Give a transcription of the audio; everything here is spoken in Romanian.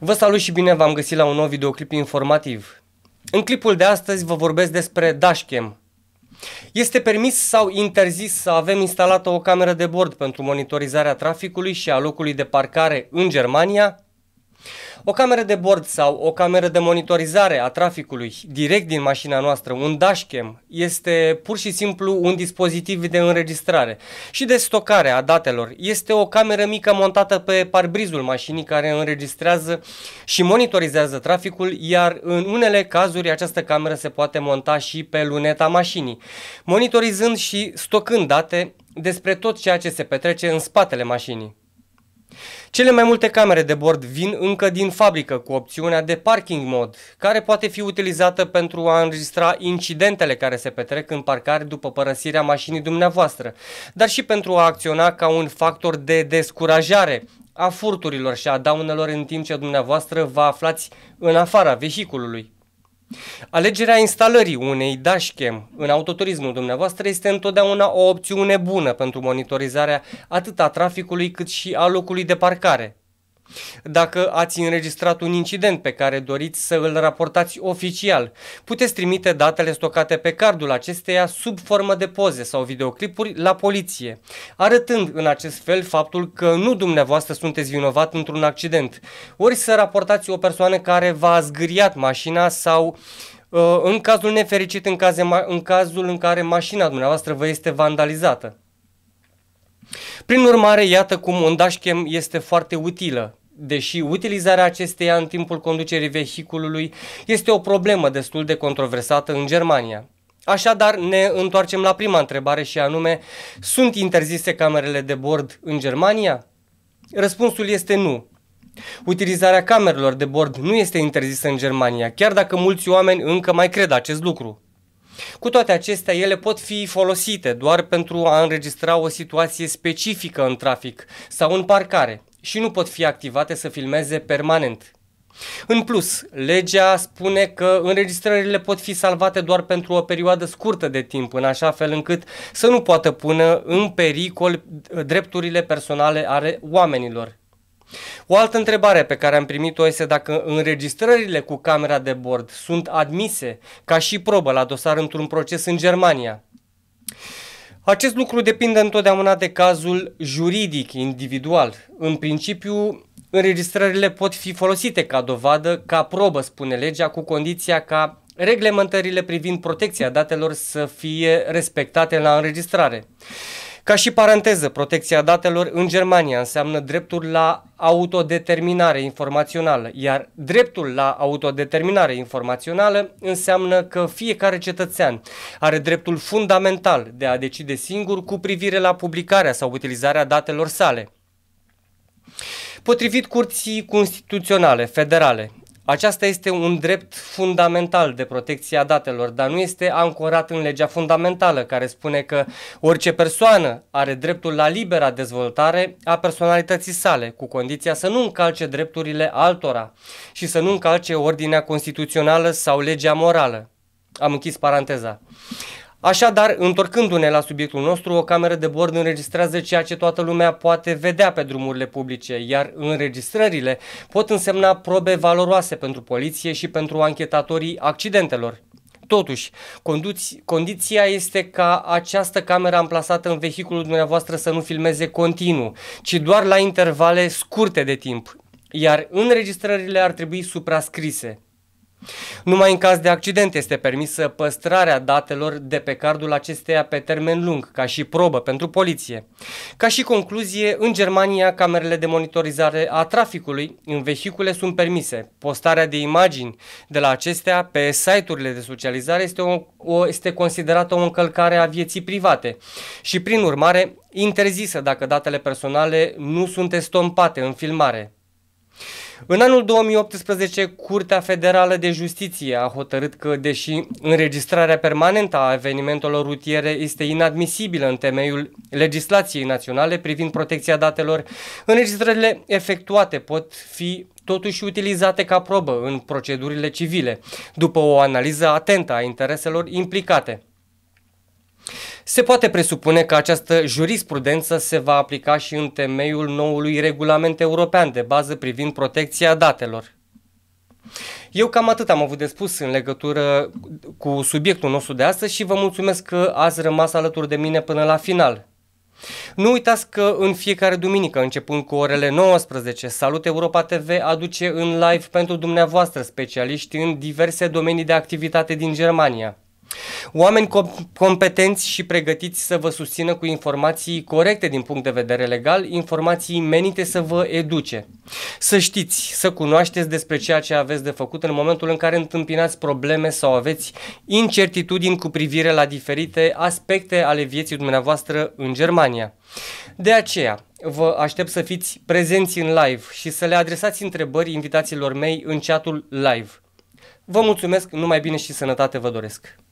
Vă salut și bine v-am găsit la un nou videoclip informativ. În clipul de astăzi vă vorbesc despre dashcam. Este permis sau interzis să avem instalată o cameră de bord pentru monitorizarea traficului și a locului de parcare în Germania? O cameră de bord sau o cameră de monitorizare a traficului direct din mașina noastră, un dashcam, este pur și simplu un dispozitiv de înregistrare și de stocare a datelor. Este o cameră mică montată pe parbrizul mașinii care înregistrează și monitorizează traficul, iar în unele cazuri această cameră se poate monta și pe luneta mașinii, monitorizând și stocând date despre tot ceea ce se petrece în spatele mașinii. Cele mai multe camere de bord vin încă din fabrică cu opțiunea de parking mode, care poate fi utilizată pentru a înregistra incidentele care se petrec în parcare după părăsirea mașinii dumneavoastră, dar și pentru a acționa ca un factor de descurajare a furturilor și a daunelor în timp ce dumneavoastră vă aflați în afara vehiculului. Alegerea instalării unei dashcam în autoturismul dumneavoastră este întotdeauna o opțiune bună pentru monitorizarea atât a traficului cât și a locului de parcare. Dacă ați înregistrat un incident pe care doriți să îl raportați oficial, puteți trimite datele stocate pe cardul acesteia sub formă de poze sau videoclipuri la poliție, arătând în acest fel faptul că nu dumneavoastră sunteți vinovat într-un accident, ori să raportați o persoană care v-a zgâriat mașina sau uh, în cazul nefericit, în, caze, în cazul în care mașina dumneavoastră vă este vandalizată. Prin urmare, iată cum un dashcam este foarte utilă, deși utilizarea acesteia în timpul conducerii vehiculului este o problemă destul de controversată în Germania. Așadar, ne întoarcem la prima întrebare și anume, sunt interzise camerele de bord în Germania? Răspunsul este nu. Utilizarea camerelor de bord nu este interzisă în Germania, chiar dacă mulți oameni încă mai cred acest lucru. Cu toate acestea, ele pot fi folosite doar pentru a înregistra o situație specifică în trafic sau în parcare și nu pot fi activate să filmeze permanent. În plus, legea spune că înregistrările pot fi salvate doar pentru o perioadă scurtă de timp, în așa fel încât să nu poată pune în pericol drepturile personale ale oamenilor. O altă întrebare pe care am primit-o este dacă înregistrările cu camera de bord sunt admise ca și probă la dosar într-un proces în Germania. Acest lucru depinde întotdeauna de cazul juridic individual. În principiu, înregistrările pot fi folosite ca dovadă, ca probă, spune legea, cu condiția ca reglementările privind protecția datelor să fie respectate la înregistrare. Ca și paranteză, protecția datelor în Germania înseamnă dreptul la autodeterminare informațională, iar dreptul la autodeterminare informațională înseamnă că fiecare cetățean are dreptul fundamental de a decide singur cu privire la publicarea sau utilizarea datelor sale. Potrivit Curții Constituționale Federale, aceasta este un drept fundamental de protecție a datelor, dar nu este ancorat în legea fundamentală care spune că orice persoană are dreptul la libera dezvoltare a personalității sale, cu condiția să nu încalce drepturile altora și să nu încalce ordinea constituțională sau legea morală. Am închis paranteza. Așadar, întorcându-ne la subiectul nostru, o cameră de bord înregistrează ceea ce toată lumea poate vedea pe drumurile publice, iar înregistrările pot însemna probe valoroase pentru poliție și pentru anchetatorii accidentelor. Totuși, condiția este ca această cameră amplasată în vehiculul dumneavoastră să nu filmeze continuu, ci doar la intervale scurte de timp, iar înregistrările ar trebui suprascrise. Numai în caz de accident este permisă păstrarea datelor de pe cardul acesteia pe termen lung, ca și probă pentru poliție. Ca și concluzie, în Germania, camerele de monitorizare a traficului în vehicule sunt permise. Postarea de imagini de la acestea pe site-urile de socializare este, o, o, este considerată o încălcare a vieții private și, prin urmare, interzisă dacă datele personale nu sunt estompate în filmare. În anul 2018, Curtea Federală de Justiție a hotărât că, deși înregistrarea permanentă a evenimentelor rutiere este inadmisibilă în temeiul legislației naționale privind protecția datelor, înregistrările efectuate pot fi totuși utilizate ca probă în procedurile civile, după o analiză atentă a intereselor implicate. Se poate presupune că această jurisprudență se va aplica și în temeiul noului regulament european de bază privind protecția datelor. Eu cam atât am avut de spus în legătură cu subiectul nostru de astăzi și vă mulțumesc că ați rămas alături de mine până la final. Nu uitați că în fiecare duminică, începând cu orele 19, Salut Europa TV aduce în live pentru dumneavoastră specialiști în diverse domenii de activitate din Germania. Oameni competenți și pregătiți să vă susțină cu informații corecte din punct de vedere legal, informații menite să vă educe. Să știți, să cunoașteți despre ceea ce aveți de făcut în momentul în care întâmpinați probleme sau aveți incertitudini cu privire la diferite aspecte ale vieții dumneavoastră în Germania. De aceea, vă aștept să fiți prezenți în live și să le adresați întrebări invitațiilor mei în chatul live. Vă mulțumesc, numai bine și sănătate vă doresc!